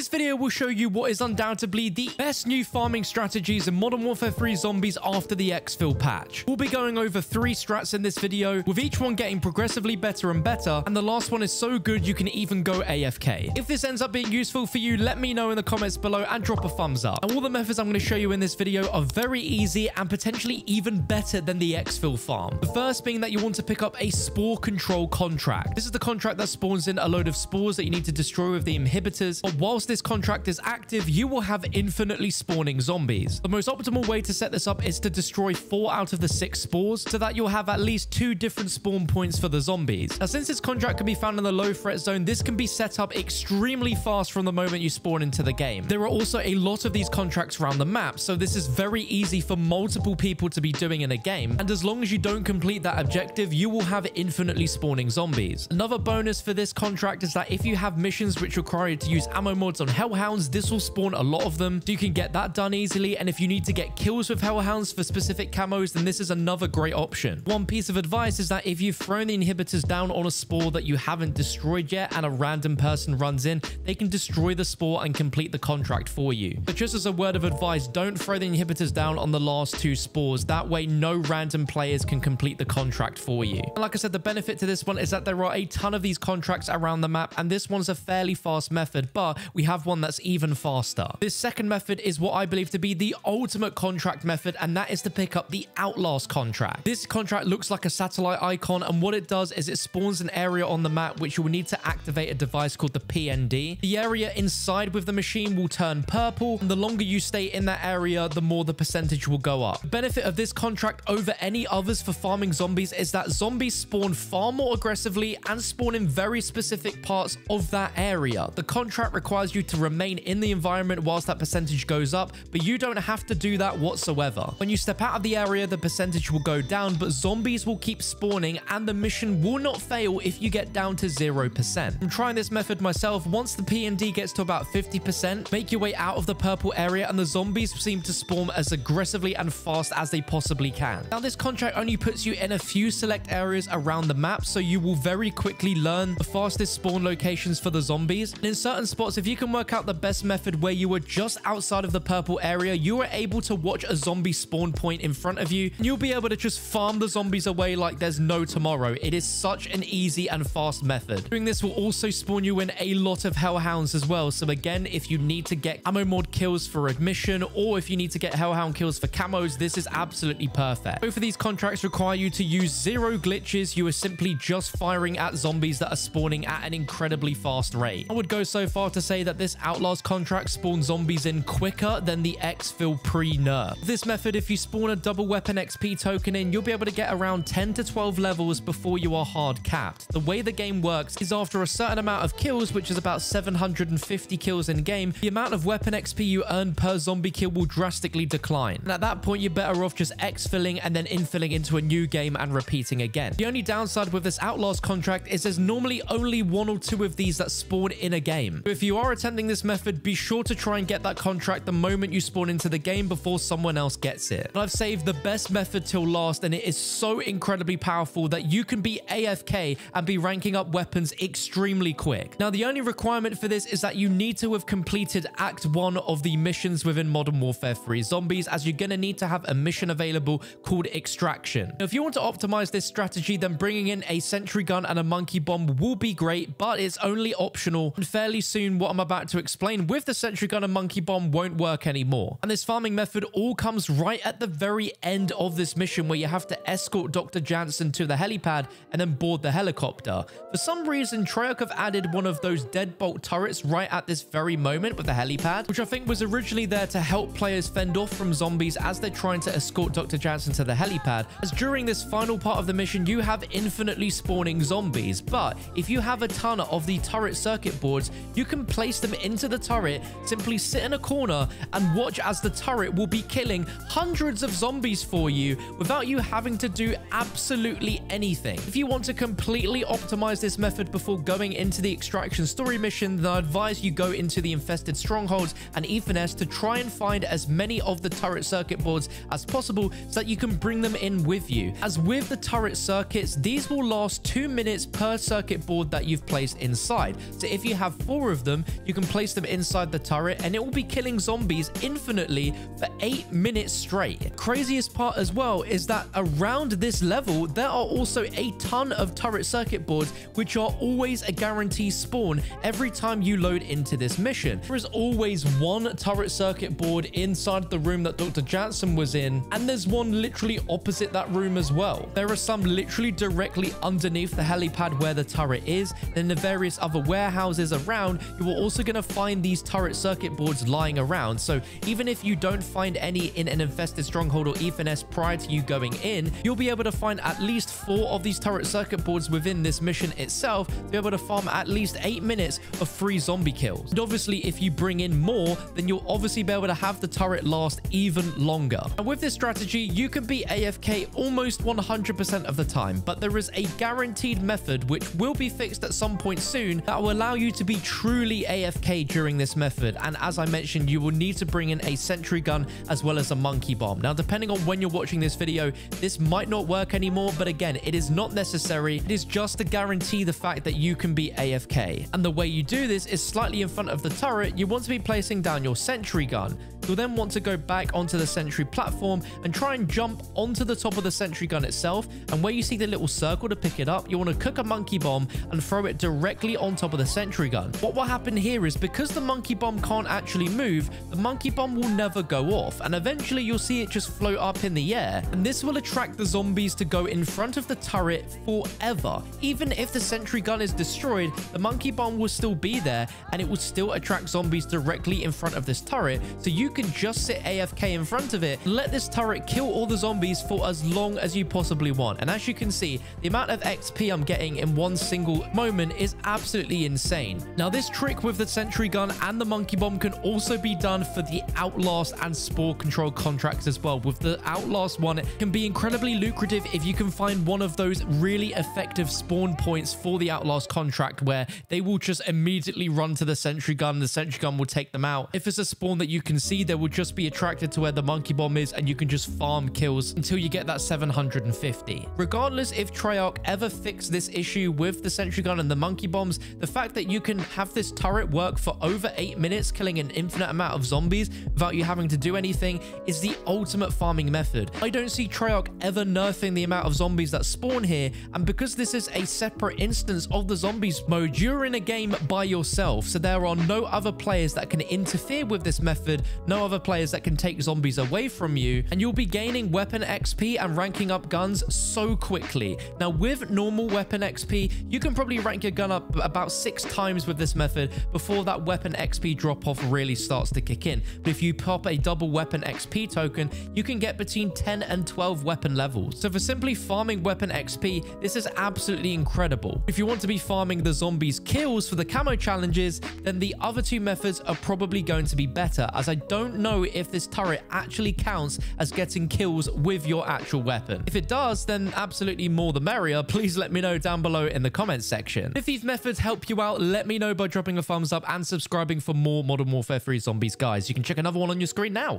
This video will show you what is undoubtedly the best new farming strategies in Modern Warfare 3 Zombies after the exfil patch. We'll be going over three strats in this video, with each one getting progressively better and better, and the last one is so good you can even go AFK. If this ends up being useful for you, let me know in the comments below and drop a thumbs up. And all the methods I'm going to show you in this video are very easy and potentially even better than the exfil farm. The first being that you want to pick up a spore control contract. This is the contract that spawns in a load of spores that you need to destroy with the inhibitors, but whilst this contract is active, you will have infinitely spawning zombies. The most optimal way to set this up is to destroy four out of the six spores so that you'll have at least two different spawn points for the zombies. Now, since this contract can be found in the low threat zone, this can be set up extremely fast from the moment you spawn into the game. There are also a lot of these contracts around the map, so this is very easy for multiple people to be doing in a game. And as long as you don't complete that objective, you will have infinitely spawning zombies. Another bonus for this contract is that if you have missions which require you to use ammo mods on hellhounds, this will spawn a lot of them, so you can get that done easily. And if you need to get kills with hellhounds for specific camos, then this is another great option. One piece of advice is that if you've thrown the inhibitors down on a spore that you haven't destroyed yet and a random person runs in, they can destroy the spore and complete the contract for you. But just as a word of advice, don't throw the inhibitors down on the last two spores. That way, no random players can complete the contract for you. And like I said, the benefit to this one is that there are a ton of these contracts around the map, and this one's a fairly fast method, but we have one that's even faster. This second method is what I believe to be the ultimate contract method, and that is to pick up the Outlast contract. This contract looks like a satellite icon, and what it does is it spawns an area on the map which you will need to activate a device called the PND. The area inside with the machine will turn purple, and the longer you stay in that area, the more the percentage will go up. The benefit of this contract over any others for farming zombies is that zombies spawn far more aggressively and spawn in very specific parts of that area. The contract requires you to remain in the environment whilst that percentage goes up, but you don't have to do that whatsoever. When you step out of the area, the percentage will go down, but zombies will keep spawning and the mission will not fail if you get down to 0%. I'm trying this method myself. Once the PND gets to about 50%, make your way out of the purple area and the zombies seem to spawn as aggressively and fast as they possibly can. Now, this contract only puts you in a few select areas around the map, so you will very quickly learn the fastest spawn locations for the zombies. And in certain spots, if you can work out the best method where you are just outside of the purple area, you are able to watch a zombie spawn point in front of you, and you'll be able to just farm the zombies away like there's no tomorrow. It is such an easy and fast method. Doing this will also spawn you in a lot of hellhounds as well. So again, if you need to get ammo mod kills for admission, or if you need to get hellhound kills for camos, this is absolutely perfect. Both of these contracts require you to use zero glitches. You are simply just firing at zombies that are spawning at an incredibly fast rate. I would go so far to say that this Outlast contract spawns zombies in quicker than the exfil pre-nerf. This method, if you spawn a double weapon XP token in, you'll be able to get around 10 to 12 levels before you are hard capped. The way the game works is after a certain amount of kills, which is about 750 kills in game, the amount of weapon XP you earn per zombie kill will drastically decline. And at that point, you're better off just exfilling and then infilling into a new game and repeating again. The only downside with this Outlast contract is there's normally only one or two of these that spawn in a game. If you are attempting this method, be sure to try and get that contract the moment you spawn into the game before someone else gets it. But I've saved the best method till last, and it is so incredibly powerful that you can be AFK and be ranking up weapons extremely quick. Now, the only requirement for this is that you need to have completed Act 1 of the missions within Modern Warfare 3 Zombies, as you're going to need to have a mission available called Extraction. Now, if you want to optimize this strategy, then bringing in a sentry gun and a monkey bomb will be great, but it's only optional. And fairly soon, what I'm about to explain with the sentry gun and monkey bomb won't work anymore. And this farming method all comes right at the very end of this mission where you have to escort Dr. Jansen to the helipad and then board the helicopter. For some reason, Treyarch have added one of those deadbolt turrets right at this very moment with the helipad, which I think was originally there to help players fend off from zombies as they're trying to escort Dr. Jansen to the helipad. As during this final part of the mission, you have infinitely spawning zombies, but if you have a ton of the turret circuit boards, you can place them into the turret, simply sit in a corner and watch as the turret will be killing hundreds of zombies for you without you having to do absolutely anything. If you want to completely optimize this method before going into the extraction story mission, then I advise you go into the infested strongholds and Aether Nests to try and find as many of the turret circuit boards as possible so that you can bring them in with you. As with the turret circuits, these will last two minutes per circuit board that you've placed inside. So if you have four of them, you can place them inside the turret and it will be killing zombies infinitely for eight minutes straight. Craziest part as well is that around this level, there are also a ton of turret circuit boards, which are always a guaranteed spawn every time you load into this mission. There is always one turret circuit board inside the room that Dr. Jansen was in, and there's one literally opposite that room as well. There are some literally directly underneath the helipad where the turret is. Then the various other warehouses around, you will also going to find these turret circuit boards lying around. So even if you don't find any in an infested stronghold or Ethan prior to you going in, you'll be able to find at least four of these turret circuit boards within this mission itself to be able to farm at least eight minutes of free zombie kills. And obviously, if you bring in more, then you'll obviously be able to have the turret last even longer. And with this strategy, you can be AFK almost 100% of the time, but there is a guaranteed method which will be fixed at some point soon that will allow you to be truly AFK during this method. And as I mentioned, you will need to bring in a sentry gun as well as a monkey bomb. Now, depending on when you're watching this video, this might not work anymore, but again, it is not necessary. It is just to guarantee the fact that you can be AFK. And the way you do this is slightly in front of the turret, you want to be placing down your sentry gun. You'll then want to go back onto the sentry platform and try and jump onto the top of the sentry gun itself. And where you see the little circle to pick it up, you want to cook a monkey bomb and throw it directly on top of the sentry gun. What will happen here is because the monkey bomb can't actually move, the monkey bomb will never go off. And eventually you'll see it just float up in the air. And this will attract the zombies to go in front of the turret forever. Even if the sentry gun is destroyed, the monkey bomb will still be there and it will still attract zombies directly in front of this turret. So you can just sit AFK in front of it, let this turret kill all the zombies for as long as you possibly want. And as you can see, the amount of XP I'm getting in one single moment is absolutely insane. Now, this trick with the sentry gun and the monkey bomb can also be done for the Outlast and Spore Control contracts as well. With the Outlast one, it can be incredibly lucrative if you can find one of those really effective spawn points for the Outlast contract where they will just immediately run to the sentry gun. The sentry gun will take them out. If it's a spawn that you can see, they will just be attracted to where the monkey bomb is and you can just farm kills until you get that 750. Regardless if Treyarch ever fix this issue with the sentry gun and the monkey bombs, the fact that you can have this turret work for over 8 minutes killing an infinite amount of zombies without you having to do anything is the ultimate farming method. I don't see Treyarch ever nerfing the amount of zombies that spawn here and because this is a separate instance of the zombies mode, you're in a game by yourself so there are no other players that can interfere with this method, no other players that can take zombies away from you and you'll be gaining weapon XP and ranking up guns so quickly. Now with normal weapon XP, you can probably rank your gun up about six times with this method before that weapon XP drop off really starts to kick in. But if you pop a double weapon XP token, you can get between 10 and 12 weapon levels. So for simply farming weapon XP, this is absolutely incredible. If you want to be farming the zombies kills for the camo challenges, then the other two methods are probably going to be better as I don't know if this turret actually counts as getting kills with your actual weapon. If it does, then absolutely more the merrier. Please let me know down below in the comments section. If these methods help you out, let me know by dropping a thumbs up and subscribing for more Modern Warfare 3 Zombies, guys. You can check another one on your screen now.